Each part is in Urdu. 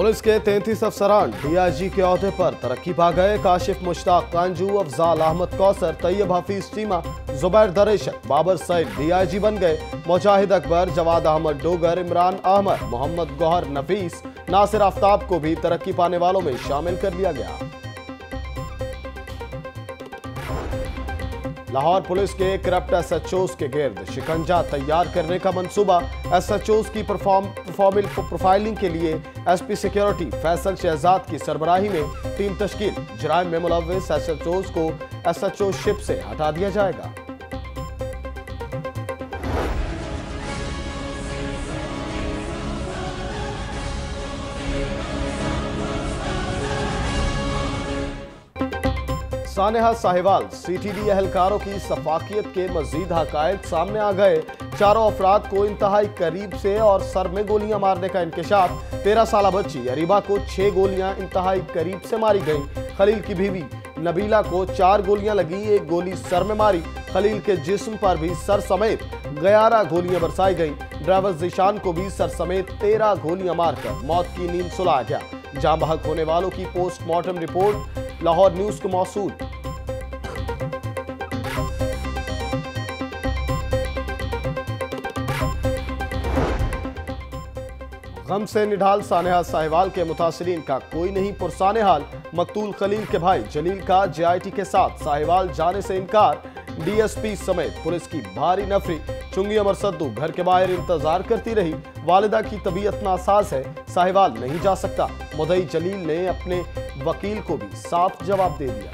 پولیس کے تینتیس افسران ڈی آئی جی کے عہدے پر ترقی پا گئے۔ Kashif Mushtaq Kanju, Afzal Ahmad Kausar, Tayyab Hafeez Cheema Zubair Dareshak Babar Saeed D I G بن گئے۔ مجاہد اکبر، جواد احمد ڈوگر، عمران احمد، محمد گوہر، نفیس، ناصر آفتاب کو بھی ترقی پانے والوں میں شامل کر لیا گیا۔ لاہور پولیس کے کرپٹ ایس ایچ اوز کے گرد شکنجہ تیار کرنے کا منصوبہ ایس ایچ اوز کی پرفارمل پروفائلنگ کے لیے S P security, Faisal Shahzad کی سربراہی میں ٹیم تشکیل۔ جرائم میں ملوث ایس ایچ اوز کو ایس ایچ او شپ سے ہٹا دیا جائے گا۔ سانحہ ساہیوال سی ٹی ڈی اہلکاروں کی صفاقیت کے مزید حقائق سامنے آ گئے۔ چاروں افراد کو انتہائی قریب سے اور سر میں گولیاں مارنے کا انکشاف۔ تیرہ سالہ بچی اریبا کو چھ گولیاں انتہائی قریب سے ماری گئیں۔ خلیل کی بیوی نبیلہ کو چار گولیاں لگی، ایک گولی سر میں ماری۔ خلیل کے جسم پر بھی سر سمیت گیارہ گولیاں برسائی گئیں۔ ڈرائیور زیشان کو بھی سر سمیت تیرہ گولیاں مار کر موت کی نیند سلا گیا۔ جہاں بحق ہونے والوں کی post mortem report Lahore news کو موصول۔ غم سے نڈھال سانحہ ساہیوال کے متاثرین کا کوئی نہیں پرسان حال۔ مقتول خلیل کے بھائی جلیل کا جے آئی ٹی کے ساتھ ساہیوال جانے سے انکار۔ ڈی ایس پی سمیت پولیس کی بھاری نفری۔ چنگی عمر سدو گھر کے باہر انتظار کرتی رہی۔ والدہ کی طبیعت ناساز ہے۔ ساہیوال نہیں جا سکتا۔ مدعی جلیل نے اپنے وکیل کو بھی صاف جواب دے دیا۔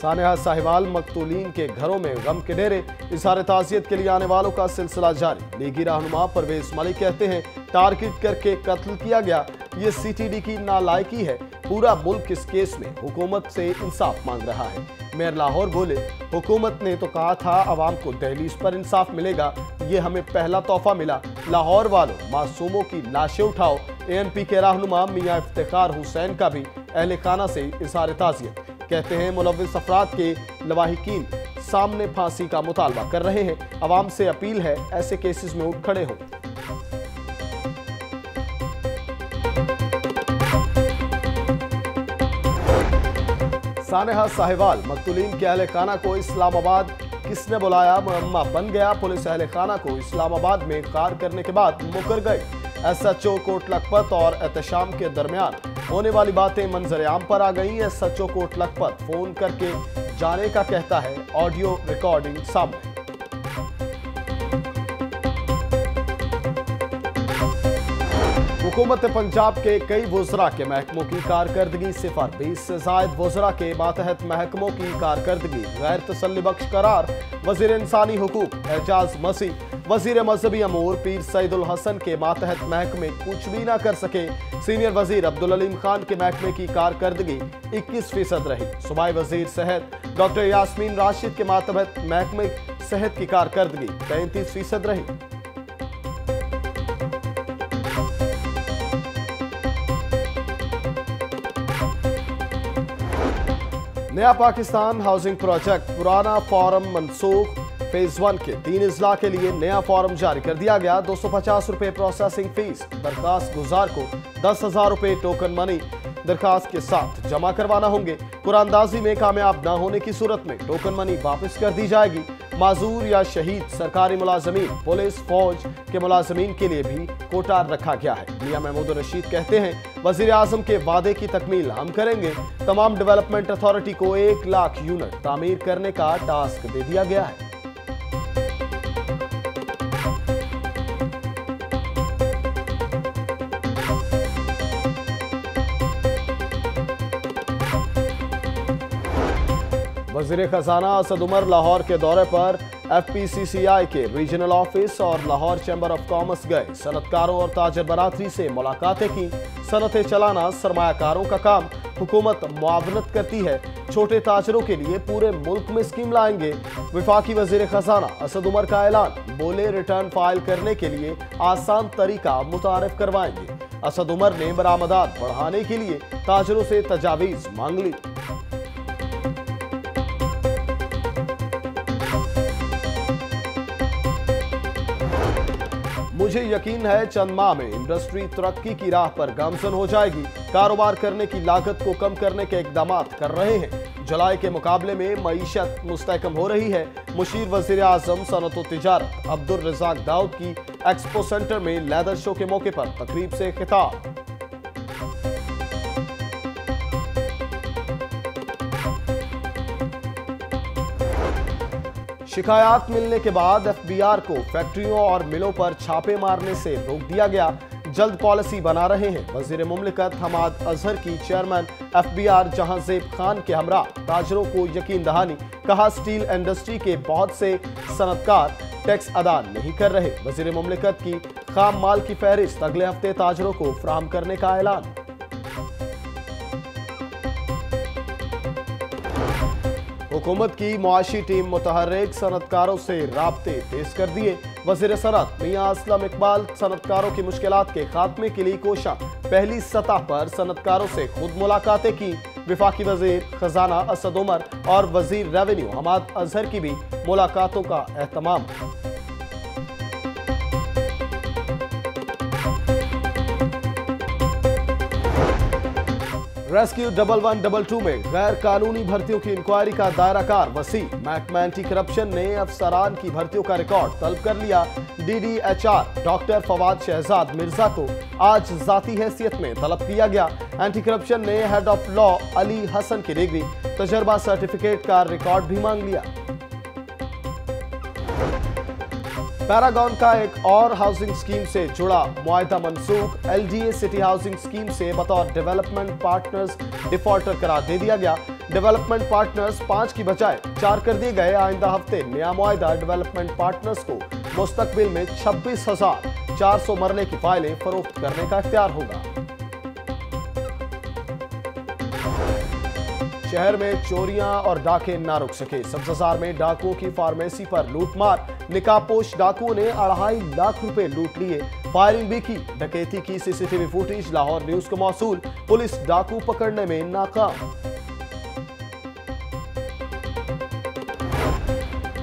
سانحہ ساہیوال مقتولین کے گھروں میں غم کے ڈیرے اظہار تعزیت کے لیے آنے والوں کا سلسلہ جاری۔ لیگی رہنما پرویز ملک کہتے ہیں، ٹارگٹ کر کے قتل کیا گیا، یہ سی ٹی ڈی کی نالائکی ہے۔ پورا ملک اس کیس میں حکومت سے انصاف مانگ رہا ہے۔ میئر لاہور بولے، حکومت نے تو کہا تھا عوام کو دہلیس پر انصاف ملے گا، یہ ہمیں پہلا توفہ ملا۔ لاہور والوں معصوموں کی لاشیں اٹھاؤ۔ اے این پی کے رہنما میاں افتخار حسین کا بھی اہل خانہ سے اظہار تعزیت۔ کہتے ہیں ملوث افراد کے لواحقین سامنے پھانسی کا مطالبہ کر رہے ہیں۔ عوام سے اپیل ہے ایسے کیسز میں اٹھ کھڑے ہو سانحہ ساہیوال مقتولین کے اہل خانہ کو اسلام آباد کس نے بلایا مرمہ بن گیا، پولیس اہل خانہ کو اسلام آباد میں کار کرنے کے بعد مکر گئے۔ S H O Kot Lakhpat اور احتشام کے درمیان ہونے والی باتیں منظر عام پر آ گئیں۔ S H O Kot Lakhpat phone کر کے جانے کا کہتا ہے، آڈیو ریکارڈنگ سامنے۔ حکومت پنجاب کے کئی وزراء کے محکموں کی کارکردگی صفر بیس سے زائد وزراء کے ماتحت محکموں کی کارکردگی غیر تسلی بخش قرار، وزیر انسانی حقوق اعجاز مسیح، وزیر مذہبی امور پیر سعید الحسن کے ماتحت محکمے کچھ بھی نہ کر سکے، سینئر وزیر عبدالعلیم خان کے محکمے کی کارکردگی اکیس فیصد رہی۔ صوبائی وزیر صحت ڈاکٹر یاسمین راشد کے ماتحت محکمے صحت کی کارکردگی پینتیس فیصد رہی۔ نیا پاکستان ہاؤسنگ پروجیکٹ پرانا فارم منسوخ فیز ون کے تین اضلاع کے لیے نیا فارم جاری کر دیا گیا، دو سو پچاس روپے پروسیسنگ فیس درخواست گزار کو دس ہزار روپے ٹوکن منی درخواست کے ساتھ جمع کروانا ہوں گے۔ قراندازی میں کامیاب نہ ہونے کی صورت میں ٹوکن منی واپس کر دی جائے گی۔ معذور یا شہید سرکاری ملازمین، پولیس، فوج کے ملازمین کے لیے بھی کوٹار رکھا گیا ہے۔ میاں محمود رشید کہتے ہیں وزیر اعظم کے وعدے کی تکمیل ہم کریں گے۔ تمام ڈیولپمنٹ اتھارٹی کو ایک لاکھ یونٹ تعمیر کرنے کا ٹاسک دے دیا گیا ہے۔ وزیر خزانہ اسد عمر لاہور کے دورے پر ایف پی سی سی آئی کے ریجنل آفس اور لاہور چیمبر آف کامرس گئے۔ صنعت کاروں اور تاجر برادری سے ملاقاتیں کی صنعتیں چلانا سرمایہ کاروں کا کام۔ حکومت معاونت کرتی ہے۔ چھوٹے تاجروں کے لیے پورے ملک میں اسکیم لائیں گے۔ وفاقی وزیر خزانہ اسد عمر کا اعلان۔ بولے ریٹرن فائل کرنے کے لیے آسان طریقہ متعارف کروائیں گے۔ اسد عمر نے برآمدات بڑھانے کے لیے تاجروں سے تجاویز مانگ لی۔ مجھے یقین ہے چند ماہ میں انڈسٹری ترقی کی راہ پر گامزن ہو جائے گی۔ کاروبار کرنے کی لاگت کو کم کرنے کے اقدامات کر رہے ہیں۔ جولائی کے مقابلے میں معیشت مستحکم ہو رہی ہے۔ مشیر وزیر اعظم صنعت و تجارت عبدالرزاق داؤد کی ایکسپو سینٹر میں لیدر شو کے موقع پر تقریب سے خطاب۔ شکایات ملنے کے بعد ایف بی آر کو فیکٹریوں اور ملوں پر چھاپے مارنے سے روک دیا گیا۔ جلد پالیسی بنا رہے ہیں۔ وزیر مملکت حماد اظہر کی چیئرمین ایف بی آر جہاں زیب خان کے ہمراہ۔ تاجروں کو یقین دہانی۔ کہا سٹیل انڈسٹری کے بہت سے سنتکار ٹیکس ادا نہیں کر رہے۔ وزیر مملکت کی خام مال کی فہرست اگلے ہفتے تاجروں کو فراہم کرنے کا اعلان۔ حکومت کی معاشی ٹیم متحرک صنعت کاروں سے رابطے تیز کر دیے۔ وزیر صنعت میاں اسلم اقبال صنعت کاروں کی مشکلات کے خاتمے کے لیے کوشاں پہلی سطح پر صنعت کاروں سے خود ملاقاتیں کی وفاقی وزیر خزانہ اسد عمر اور وزیر ریونیو حماد اظہر کی بھی ملاقاتوں کا اہتمام۔ Rescue double one double two میں غیر قانونی بھرتیوں کی انکوائری کا دائرہ کار وسیع۔ محکمہ اینٹی کرپشن نے افسران کی بھرتیوں کا ریکارڈ طلب کر لیا۔ D D H R doctor Fawad Shahzad Mirza کو آج ذاتی حیثیت میں طلب کیا گیا۔ اینٹی کرپشن نے head of law Ali Hassan کی ڈگری تجربہ سرٹیفکیٹ کا ریکارڈ بھی مانگ لیا۔ پیراگون کا ایک اور ہاؤسنگ سکیم سے جڑا معاہدہ منسوخ L D A city housing scheme سے بطور ڈیولپمنٹ پارٹنرز ڈیفالٹر کرا دے دیا گیا۔ ڈیولپمنٹ پارٹنرز پانچ کی بجائے چار کر دیے گئے۔ آئندہ ہفتے نیا معاہدہ ڈیولپمنٹ پارٹنرز کو مستقبل میں چھبیس ہزار چار سو مرلے کی فائلیں فروخت کرنے کا اختیار ہوگا۔ شہر میں چوریاں اور ڈاکے نہ رک سکے۔ سبززار میں ڈاکوں کی فارمیسی پر لوٹ مار۔ نکاح پوش ڈاکو نے اڑھائی لاکھ روپے لوٹ لیے۔ فائرنگ بھی کی۔ ڈکیتی کی C C T V footage Lahore news کو موصول۔ پولیس ڈاکو پکڑنے میں ناکام۔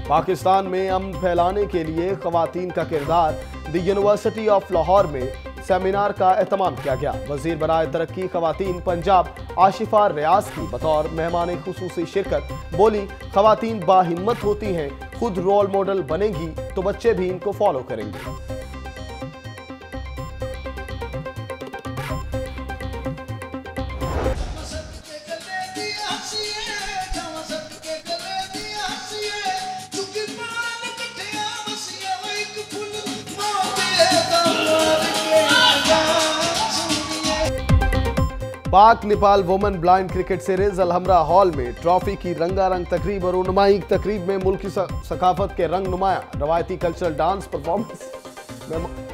پاکستان میں امن پھیلانے کے لیے خواتین کا کردار۔ دی یونیورسٹی آف لاہور میں سیمینار کا اہتمام کیا گیا۔ وزیر برائے ترقی خواتین پنجاب آشفار ریاض کی بطور مہمان خصوصی شرکت بولی، خواتین با ہمت ہوتی ہیں۔ خود رول ماڈل بنیں گی تو بچے بھی ان کو فالو کریں گے۔ Pak Nepal women blind cricket series Alhamra hall میں ٹرافی کی رنگا رنگ تقریب اور رونمائی تقریب میں ملکی ثقافت کے رنگ نمایاں، روایتی کلچرل ڈانس پرفارمنس